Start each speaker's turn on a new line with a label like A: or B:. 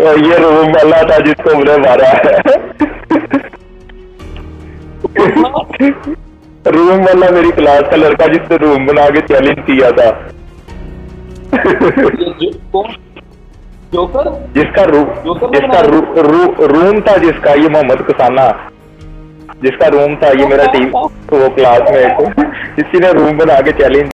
A: और ये रूम वाला था जिसको हमने मारा है। रूम वाला मेरी क्लास का लड़का जिसने रूम बना के चैलेंज किया था।
B: जोकर?
A: जिसका रू, जिसका रू, रू, रूम था जिसका ये मोहम्मद कसाना। जिसका रूम था ये मेरा टीम वो क्लासमेट इसी ने रूम बना के चैलेंज